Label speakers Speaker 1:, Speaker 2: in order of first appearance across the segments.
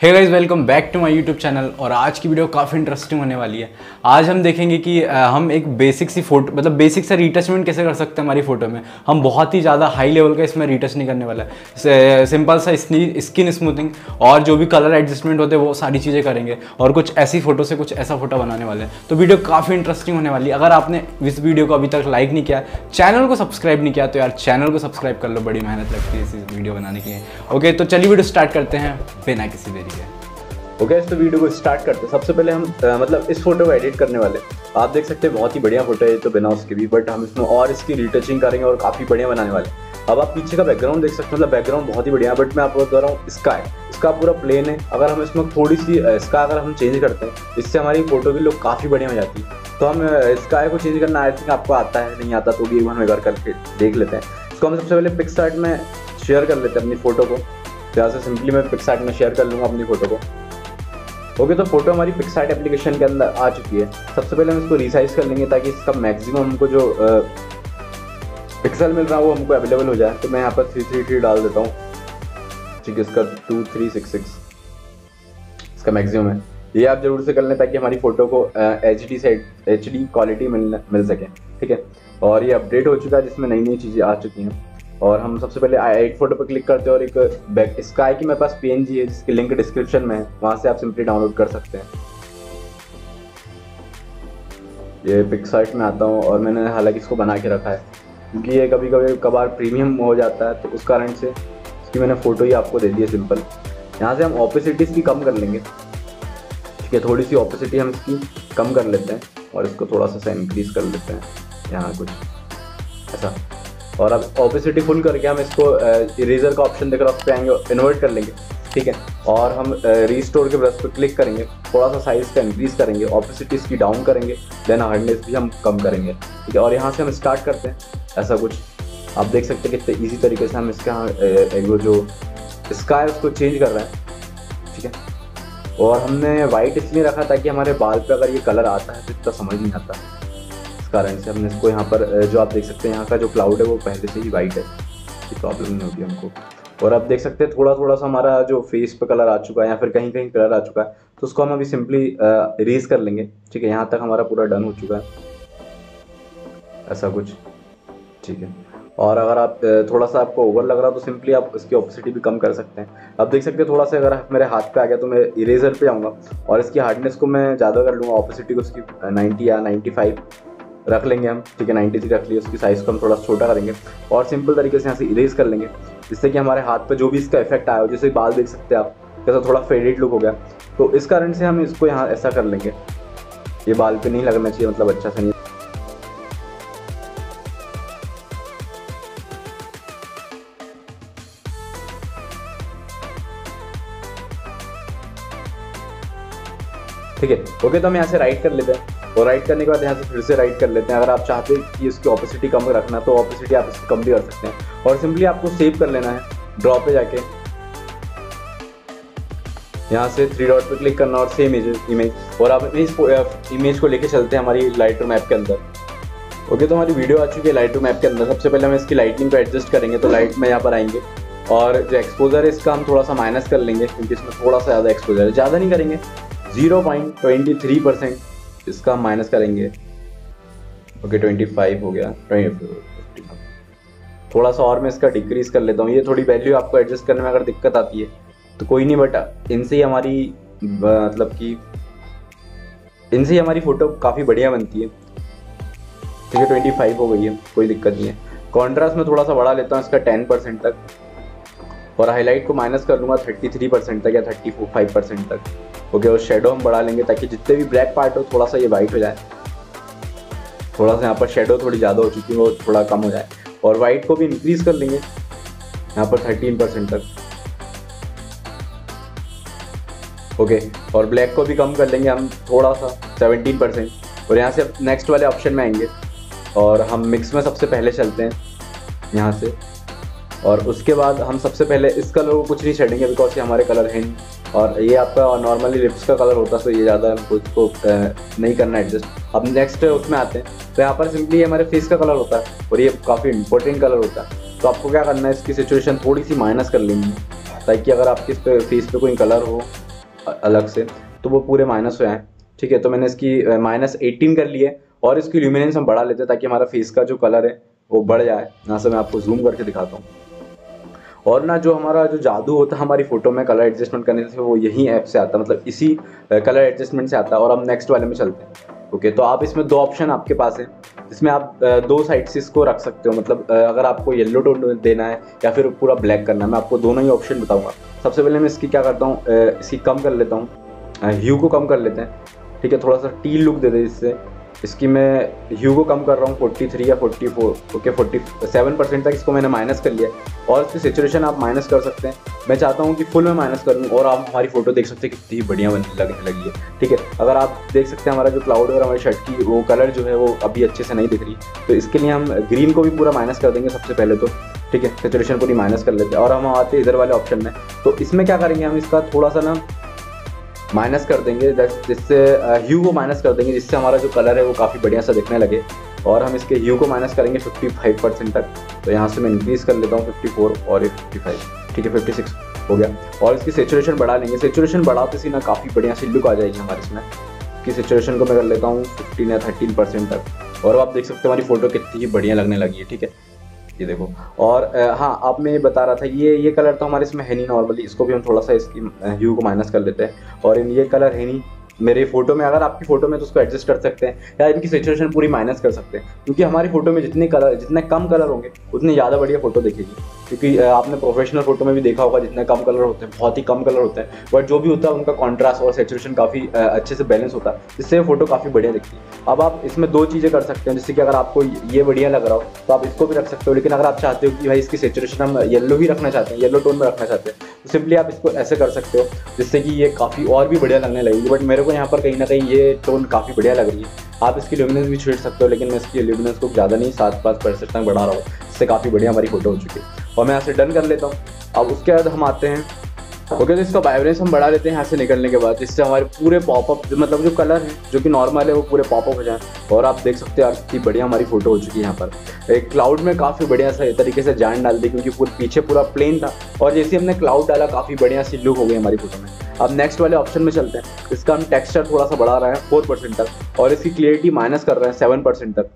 Speaker 1: Hey guys welcome back to my YouTube channel और आज की वीडियो काफ़ी इंटरेस्टिंग होने वाली है। आज हम देखेंगे कि हम एक बेसिक सी फ़ोटो मतलब बेसिक सा रीटचमेंट कैसे कर सकते हैं हमारी फ़ोटो में। हम बहुत ही ज़्यादा हाई लेवल का इसमें रीटच नहीं करने वाला। है सिंपल सा स्किन स्मूथिंग और जो भी कलर एडजस्टमेंट होते हैं, वो सारी चीज़ें करेंगे और कुछ ऐसी फ़ोटो से कुछ ऐसा फ़ोटो बनाने वाले हैं। तो वीडियो काफ़ी इंटरेस्टिंग होने वाली है। अगर आपने इस वीडियो को अभी तक लाइक नहीं किया चैनल को सब्सक्राइब नहीं किया तो यार चैनल को सब्सक्राइब कर लो, बड़ी मेहनत लगती है इस वीडियो बनाने के लिए। ओके तो चलिए वीडियो स्टार्ट करते हैं, बिना किसी के
Speaker 2: ओके इस तो वीडियो को स्टार्ट करते हैं। सबसे पहले हम अ, मतलब इस फ़ोटो को एडिट करने वाले आप देख सकते हैं बहुत ही बढ़िया फ़ोटो है तो बिना उसके भी बट हम इसमें और इसकी रिटचिंग करेंगे और काफ़ी बढ़िया बनाने वाले अब आप पीछे का बैकग्राउंड देख सकते हैं मतलब बैकग्राउंड बहुत ही बढ़िया बट मैं आपको बता रहा हूँ स्काई इसका पूरा प्लेन है। अगर हम इसमें थोड़ी सी इसका अगर हम चेंज करते हैं इससे हमारी फ़ोटो की लुक काफ़ी बढ़िया हो जाती है। तो हम स्काई को चेंज करना आई थिंक आपको आता है नहीं आता तो भी एक बार हम एक बार करके देख लेते हैं। इसको हम सबसे पहले पिक्सार्ट में शेयर कर लेते हैं अपनी फ़ोटो को। तो यहाँ से सिंपली मैं पिक्सार्ट में शेयर कर लूँगा अपनी फ़ोटो को। ओके तो फ़ोटो हमारी पिक्सार्ट एप्लीकेशन के अंदर आ चुकी है। सबसे पहले हम इसको रिसाइज कर लेंगे ताकि इसका मैक्सिमम हमको जो पिक्सल मिल रहा है वो हमको अवेलेबल हो जाए। तो मैं यहाँ पर थ्री थ्री थ्री डाल देता हूँ। ठीक है, इसका टू थ्री सिक्स सिक्स इसका मैक्सिमम है। ये आप ज़रूर से कर लें ताकि हमारी फ़ोटो को एच डी से एच डी क्वालिटी मिल मिल सके। ठीक है? और ये अपडेट हो चुका है जिसमें नई नई चीज़ें आ चुकी हैं। और हम सबसे पहले एक फ़ोटो पर क्लिक करते हैं और एक बैक स्काई की मेरे पास पीएनजी है, जिसकी लिंक डिस्क्रिप्शन में है, वहाँ से आप सिंपली डाउनलोड कर सकते हैं। ये पिक्साइट में आता हूँ और मैंने हालाँकि इसको बना के रखा है। क्योंकि ये कभी कभी कभार प्रीमियम हो जाता है तो उस कारण से इसकी मैंने फ़ोटो ही आपको दे दी है सिंपल यहाँ से हम ऑपोसिटीज़ की कम कर लेंगे। ठीक है, थोड़ी सी ऑपोसिटी हम इसकी कम कर लेते हैं और इसको थोड़ा सा इंक्रीज कर लेते हैं। यहाँ कुछ। ऐसा। और अब ऑपोसिटी फुल करके हम इसको इरेजर का ऑप्शन देकर उस पर आएँगे इन्वर्ट कर लेंगे, ठीक है? और हम रीस्टोर के ब्रश पर क्लिक करेंगे थोड़ा सा साइज़ का इंक्रीज करेंगे ऑपोसिटी इसकी डाउन करेंगे देन हार्डनेस भी हम कम करेंगे, ठीक है? और यहाँ से हम स्टार्ट करते हैं, ऐसा कुछ। आप देख सकते हैं कितने ईजी तरीके से हम इसके वो जो स्काई उसको चेंज कर रहे हैं, ठीक है? और हमने वाइट इसलिए रखा ताकि हमारे बाल पे अगर ये कलर आता है तो इतना समझ नहीं आता। कारण से हमने इसको यहाँ पर जो आप देख सकते हैं, यहाँ का जो क्लाउड है, वो पहले से ही वाइट है। कोई प्रॉब्लम नहीं होती हमको। और आप देख सकते हैं थोड़ा थोड़ा सा हमारा जो फेस पे कलर आ चुका है, या फिर कहीं कहीं कलर आ चुका है तो उसको हम अभी सिंपली इरेज कर लेंगे। ठीक है, यहाँ तक हमारा पूरा डन हो चुका है। ऐसा कुछ। ठीक है। और अगर आप थोड़ा सा आपको ओवर लग रहा तो सिंपली आप इसकी ऑपोसिटी भी कम कर सकते हैं। अब देख सकते हैं, थोड़ा सा अगर मेरे हाथ पे आ गया तो मैं इरेजर पे आऊँगा। और इसकी हार्डनेस को मैं ज़्यादा कर लूँगा ऑपोसिटी को उसकी नाइन्टी या नाइन्टी फाइव रख लेंगे हम, ठीक है नाइन्टी थ्री रख लिए, उसकी साइज़ को हम थोड़ा छोटा करेंगे और सिंपल तरीके से यहाँ से इरेज कर लेंगे, जिससे कि हमारे हाथ पर जो भी इसका इफ़ेक्ट आया हो, जैसे बाल देख सकते हैं आप कैसा थोड़ा फेडेड लुक हो गया तो इस कारण से हम इसको यहाँ ऐसा कर लेंगे। ये बाल पे नहीं लगना चाहिए मतलब अच्छा से नहीं। ठीक है ओके तो हम यहाँ से राइट कर लेते हैं। और राइट करने के बाद यहाँ से फिर से राइट कर लेते हैं। अगर आप चाहते हैं कि इसकी ऑपोसिटी कम रखना तो ऑपोसिटी आप इसकी कम भी कर सकते हैं। और सिंपली आपको सेव कर लेना है ड्रॉ पे जाके। यहाँ से थ्री डॉट पे क्लिक करना और सेम इमेज और आप इस इमेज को लेके चलते हैं हमारी लाइट रूम ऐप के अंदर। ओके तो हमारी वीडियो आ चुकी है लाइट रूम ऐप के अंदर। सबसे पहले हम इसकी लाइटिंग को एडजस्ट करेंगे तो लाइट में यहाँ पर आएँगे। और जो एक्सपोजर है, इसका हम थोड़ा सा माइनस कर लेंगे, क्योंकि इसमें थोड़ा सा ज़्यादा एक्सपोजर है। ज़्यादा नहीं करेंगे zero point twenty three percent इसका माइनस करेंगे। ओके ट्वेंटी फाइव हो गया। 20 थोड़ा सा और मैं इसका डिक्रीज कर लेता हूँ। ये थोड़ी वैल्यू आपको एडजस्ट करने में अगर दिक्कत आती है तो कोई नहीं बट इनसे ही हमारी मतलब कि इनसे ही हमारी फ़ोटो काफ़ी बढ़िया बनती है। ठीक है ट्वेंटी फाइव हो गई है, कोई दिक्कत नहीं है। कॉन्ट्रास्ट में थोड़ा सा बढ़ा लेता हूँ इसका टेन परसेंट तक। और हाईलाइट को माइनस कर लूँगा थर्टी थ्री परसेंट तक या थर्टी फाइव परसेंट तक। ओके और शेडो हम बढ़ा लेंगे ताकि जितने भी ब्लैक पार्ट हो, थोड़ा सा ये वाइट हो जाए। थोड़ा सा यहाँ पर शेडो थोड़ी ज़्यादा हो चुकी है, वो थोड़ा कम हो जाए। और वाइट को भी इंक्रीज कर लेंगे, यहाँ पर थर्टीन परसेंट तक। ओके, और ब्लैक को भी कम कर लेंगे हम थोड़ा सा सेवनटीन परसेंट और यहाँ से नेक्स्ट वाले ऑप्शन में आएँगे। और हम मिक्स में सबसे पहले चलते हैं, यहाँ से। और उसके बाद हम सबसे पहले इस कलर को कुछ नहीं छेड़ेंगे बिकॉज़ ये हमारे कलर हैं। और ये आपका नॉर्मली लिप्स का कलर होता है तो ये ज़्यादा इसको नहीं करना एडजस्ट अब नेक्स्ट उसमें आते हैं। तो यहाँ पर सिंपली हमारे फेस का कलर होता है और ये काफ़ी इंपॉर्टेंट कलर होता है। तो आपको क्या करना है, इसकी सिचुएशन थोड़ी सी माइनस कर लेंगी ताकि अगर आपके इस पे फेस पे कोई कलर हो अलग से तो वो पूरे माइनस हो जाए। ठीक है तो मैंने इसकी माइनस एटीन कर ली है और इसकी ल्यूमिनेंस हम बढ़ा लेते हैं, ताकि हमारा फेस का जो कलर है, वो बढ़ जाए। यहाँ से मैं आपको जूम करके दिखाता हूँ। और ना जो हमारा जो जादू होता है हमारी फ़ोटो में कलर एडजस्टमेंट करने से, वो यही ऐप से आता है। मतलब इसी कलर एडजस्टमेंट से आता है और हम नेक्स्ट वाले में चलते हैं। ओके तो आप इसमें दो ऑप्शन आपके पास है। जिसमें आप दो साइड से इसको रख सकते हो। मतलब अगर आपको येलो टोन देना है या फिर पूरा ब्लैक करना है, मैं आपको दोनों ही ऑप्शन बताऊँगा। सबसे पहले मैं इसकी क्या करता हूँ इसकी कम कर लेता हूँ। ह्यू को कम कर लेते हैं। ठीक है, थोड़ा सा टी लुक दे दे इससे। इसकी मैं ह्यू को कम कर रहा हूँ 43 या 44 ओके 47 परसेंट तक इसको मैंने माइनस कर लिया और इसकी सिचुएशन आप माइनस कर सकते हैं। मैं चाहता हूँ कि फुल में माइनस करूँ और आप हमारी फ़ोटो देख सकते हैं, कितनी बढ़िया लगने लगी है। ठीक है? अगर आप देख सकते हैं हमारा जो क्लाउड और हमारी शर्ट की वो कलर जो है वो अभी अच्छे से नहीं दिख रही तो इसके लिए हम ग्रीन को भी पूरा माइनस कर देंगे सबसे पहले तो। ठीक है? सेचुरेशन पूरी माइनस कर लेते हैं। और हम आते हैं इधर वाले ऑप्शन में। तो इसमें क्या करेंगे हम? इसका थोड़ा सा ना माइनस कर देंगे जिससे ह्यू को माइनस कर देंगे, जिससे हमारा जो कलर है वो काफ़ी बढ़िया सा दिखने लगे। और हम इसके ह्यू को माइनस करेंगे 55 परसेंट तक। तो यहाँ से मैं इंक्रीज़ कर लेता हूँ 54 और ये 55 ठीक है 56 हो गया। और इसकी सेचुरेशन बढ़ा लेंगे। सेचुरेशन बढ़ाते सी ना काफ़ी बढ़िया सी लुक आ जाएगी हमारे इसमें। इसकी सेचुरेशन को मैं कर लेता हूँ फिफ्टीन या थर्टीन परसेंट तक। और आप देख सकते हो हमारी फ़ोटो कितनी ही बढ़िया लगने लगी है। ठीक है? ये देखो। और हाँ आप मैं ये बता रहा था, ये ये कलर तो हमारे इसमें है नहीं नॉर्मली इसको भी हम थोड़ा सा इसकी ह्यू को माइनस कर लेते हैं। और इन ये कलर है नहीं मेरे फ़ोटो में, अगर आपकी फ़ोटो में तो उसको एडजस्ट कर सकते हैं या इनकी सिचुएशन पूरी माइनस कर सकते हैं। क्योंकि हमारी फ़ोटो में जितने कलर जितने कम कलर होंगे, उतनी ज़्यादा बढ़िया फ़ोटो दिखेगी। क्योंकि आपने प्रोफेशनल फ़ोटो में भी देखा होगा जितने कम कलर होते हैं, बहुत ही कम कलर होते हैं। बट जो भी होता है, उनका कॉन्ट्रास्ट और सेचुरेशन काफ़ी अच्छे से बैलेंस होता है। जिससे फ़ोटो काफ़ी बढ़िया दिखती है। अब आप इसमें दो चीज़ें कर सकते हैं जैसे कि अगर आपको ये बढ़िया लग रहा हो तो आप इसको भी रख सकते हो। लेकिन अगर आप चाहते हो कि भाई इसकी सेचुरेशन हम येलो ही रखना चाहते हैं येलो टोन में रखना चाहते हैं सिंपली आप इसको ऐसे कर सकते हो, जिससे कि ये काफ़ी और भी बढ़िया लगने लगेगी। बट मेरे को यहाँ पर कहीं ना कहीं ये टोन काफ़ी बढ़िया लग रही है। आप इसकी ल्यूमिनेंस भी छेड़ सकते हो, लेकिन मैं इसकी ल्यूमिनेंस को ज़्यादा नहीं सात पाँच परसेंट तक बढ़ा रहा हूँ। इससे काफ़ी बढ़िया हमारी फ़ोटो हो चुकी है। और मैं यहाँ से डन कर लेता हूँ। अब उसके बाद हम आते हैं ओके तो इसका वाइब्रेंस हम बढ़ा लेते हैं यहाँ से निकलने के बाद, जिससे हमारे पूरे पॉपअप मतलब जो कलर है, जो कि नॉर्मल है, वो पूरे पॉपअप हो जाए। और आप देख सकते हैं कितनी बढ़िया हमारी फ़ोटो हो चुकी है यहाँ पर। एक क्लाउड में काफ़ी बढ़िया सा तरीके से जान डाल दी, क्योंकि पूरे पीछे पूरा प्लेन था। और जैसे हमने क्लाउड डाला, काफ़ी बढ़िया सी लुक हो गई हमारी फ़ोटो में। अब नेक्स्ट वाले ऑप्शन में चलते हैं। इसका हम टेक्सचर थोड़ा सा बढ़ा रहे हैं फोर परसेंट तक। और इसकी क्लियरिटी माइनस कर रहे हैं सेवन परसेंट तक।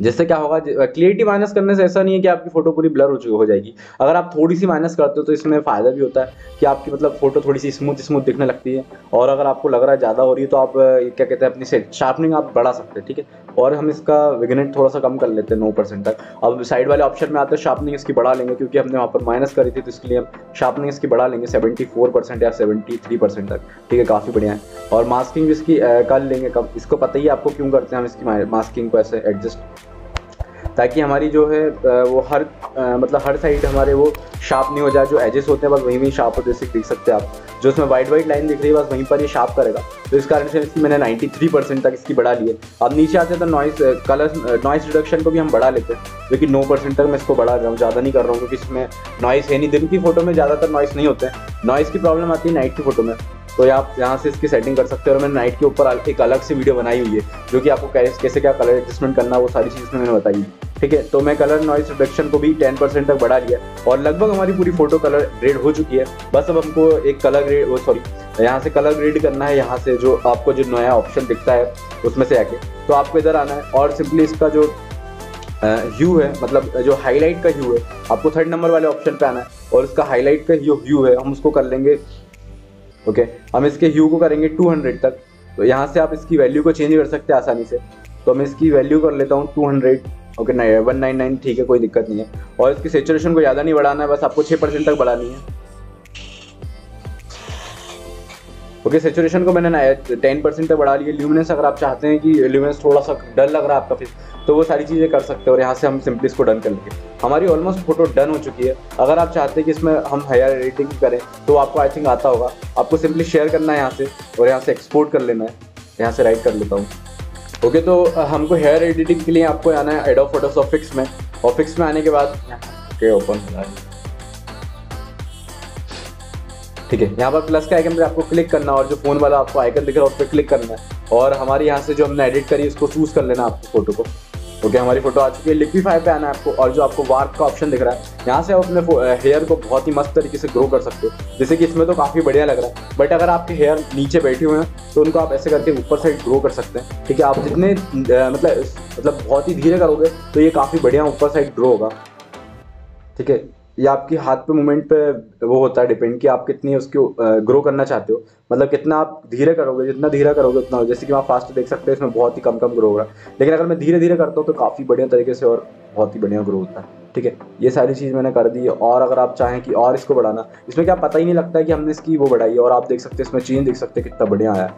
Speaker 2: जिससे क्या होगा क्लियरिटी माइनस करने से ऐसा नहीं है कि आपकी फ़ोटो पूरी ब्लर हो चुकी, हो जाएगी। अगर आप थोड़ी सी माइनस करते हो तो इसमें फ़ायदा भी होता है कि आपकी मतलब फ़ोटो थोड़ी सी स्मूथ स्मूथ दिखने लगती है। और अगर आपको लग रहा है ज़्यादा हो रही है तो आप क्या कहते हैं, अपनी शार्पनिंग आप बढ़ा सकते हैं, ठीक है? और हम इसका विगनेट थोड़ा सा कम कर लेते हैं, नौ परसेंट तक। अब साइड वाले ऑप्शन में आते हैं शार्पनिंग इसकी बढ़ा लेंगे क्योंकि हमने वहाँ पर माइनस करी थी तो इसके लिए हम शार्पनिंग इसकी बढ़ा लेंगे सेवेंटी फोर परसेंट या सेवेंटी थ्री परसेंट तक, ठीक है? काफ़ी बढ़िया है। और मास्किंग भी इसकी कर लेंगे कम। इसको पता ही आपको क्यों करते हैं हम इसकी मास्किंग को ऐसे एडजस्ट ताकि हमारी जो है वो हर मतलब हर साइड हमारे वो शार्प नहीं हो जाए, जो एजेस होते हैं, बस वहीं वहीं शार्प होते जैसे देख सकते हैं आप। जो उसमें वाइट वाइट लाइन दिख रही है, बस वहीं पर ये शार्प करेगा। तो इस कारण से इसकी मैंने 93 परसेंट तक इसकी बढ़ा ली है। अब नीचे आते हैं तो नॉइस कलर नॉइस रिडक्शन को भी हम बढ़ा लेते हैं। लेकिन नौ परसेंट तक मैं इसको बढ़ा रहा हूँ, ज़्यादा नहीं कर रहा हूँ, क्योंकि इसमें नॉइस है नहीं। दिन की फ़ोटो में ज़्यादातर नॉइस नहीं होते हैं। नॉइस की प्रॉब्लम आती है नाइट की फ़ोटो में। तो आप यहाँ से इसकी सेटिंग कर सकते हो और मैंने नाइट के ऊपर एक अलग से वीडियो बनाई हुई है, जो कि आपको कैसे क्या कलर एडजस्टमेंट करना वो सारी चीज़ मैंने बताई ठीक है तो मैं कलर नॉइस रिडक्शन को भी 10 परसेंट तक बढ़ा लिया और लगभग हमारी पूरी फ़ोटो कलर ग्रेड हो चुकी है। बस अब हमको एक कलर ग्रेड वो सॉरी यहाँ से कलर ग्रेड करना है, यहाँ से जो आपको जो नया ऑप्शन दिखता है, उसमें से आके तो आपको इधर आना है और सिंपली इसका जो ह्यू है मतलब जो हाईलाइट का ह्यू है, आपको थर्ड नंबर वाले ऑप्शन पे आना है और इसका हाईलाइट का जो ह्यू है, हम उसको कर लेंगे ओके हम इसके ह्यू को करेंगे 200 तक। तो यहाँ से आप इसकी वैल्यू को चेंज कर सकते हैं आसानी से। तो मैं इसकी वैल्यू कर लेता हूँ 200 okay nine one nine nine ठीक है, कोई दिक्कत नहीं है। और इसकी सेचुरेशन को ज़्यादा नहीं बढ़ाना है, बस आपको छः परसेंट तक बढ़ानी है। ओके सेचुरेशन को मैंने टेन परसेंट तक बढ़ा लिया। ल्यूमिनेंस अगर आप चाहते हैं कि ल्यूमिनेंस थोड़ा सा डर लग रहा है आपका फिर तो वो सारी चीज़ें कर सकते हैं और यहाँ से हम सिंपली इसको डन कर लेंगे। हमारी ऑलमोस्ट फ़ोटो डन हो चुकी है। अगर आप चाहते हैं कि इसमें हम हेयर एडिटिंग करें तो आपको आई थिंक आता होगा। आपको सिंपली शेयर करना है यहाँ से और यहाँ से एक्सपोर्ट कर लेना है। यहाँ से राइट कर लेता हूँ। ओके तो हमको हेयर एडिटिंग के लिए आपको आना है एडो फोटोशॉप फिक्स में। और फिक्स में आने के बाद ओके ओपन ठीक है? यहाँ पर प्लस के आइकन पे आपको क्लिक करना और जो फ़ोन वाला आपको आइकन दिख रहा है उस पर क्लिक करना है। और हमारे यहाँ से जो हमने एडिट करी, उसको चूज़ कर लेना आपको फ़ोटो को। ओके हमारी फ़ोटो आ चुकी है। लिक्विफाई पे आना है आपको और जो आपको वार्प का ऑप्शन दिख रहा है, यहाँ से आप अपने हेयर को बहुत ही मस्त तरीके से ग्रो कर सकते हो। जैसे कि इसमें तो काफ़ी बढ़िया लग रहा है। बट अगर आपके हेयर नीचे बैठे हुए हैं तो उनको आप ऐसे करके ऊपर साइड ग्रो कर सकते हैं। ठीक है, आप जितने मतलब मतलब बहुत ही धीरे करोगे तो ये काफ़ी बढ़िया ऊपर साइड ग्रो होगा। ठीक है? ये आपकी हाथ पे मूवमेंट पे वो होता है डिपेंड कि आप कितनी उसको ग्रो करना चाहते हो। मतलब कितना आप धीरे करोगे, जितना धीरे करोगे उतना जैसे कि आप फास्ट देख सकते हो, इसमें बहुत ही कम कम ग्रो हो रहा है। लेकिन अगर मैं धीरे धीरे करता हूँ तो काफ़ी बढ़िया तरीके से और बहुत ही बढ़िया ग्रो होता है। ठीक है? ये सारी चीज़ मैंने कर दी। है और अगर आप चाहें कि और इसको बढ़ाना, इसमें क्या पता ही नहीं लगता है कि हमने इसकी वो बढ़ाई और आप देख सकते हैं, इसमें चेंज देख सकते हैं, कितना बढ़िया आया।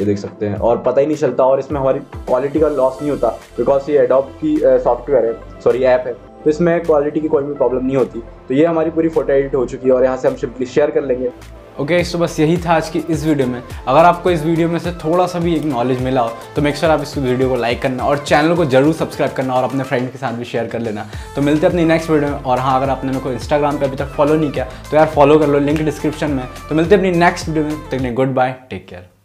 Speaker 2: ये देख सकते हैं। और पता ही नहीं चलता। और इसमें हमारी क्वालिटी का लॉस नहीं होता। बिकॉज़ ये एडॉप की सॉफ्टवेयर है। सॉरी ऐप है। तो इसमें क्वालिटी की कोई भी प्रॉब्लम नहीं होती। तो ये हमारी पूरी फ़ोटो एडिट हो चुकी है और यहाँ से हम सिंपली शेयर कर लेंगे।
Speaker 1: ओके okay, तो बस यही था आज की इस वीडियो में। अगर आपको इस वीडियो में से थोड़ा सा भी एक नॉलेज मिला हो तो मेक श्योर आप इस वीडियो को लाइक करना और चैनल को ज़रूर सब्सक्राइब करना और अपने फ्रेंड के साथ भी शेयर कर लेना। तो मिलते हैं अपनी नेक्स्ट वीडियो में। और हाँ अगर आपने मेरे को इंस्टाग्राम पर अभी तक फॉलो नहीं किया तो यार फॉलो कर लो लिंक डिस्क्रिप्शन में। तो मिलते अपनी नेक्स्ट वीडियो में। Goodbye take care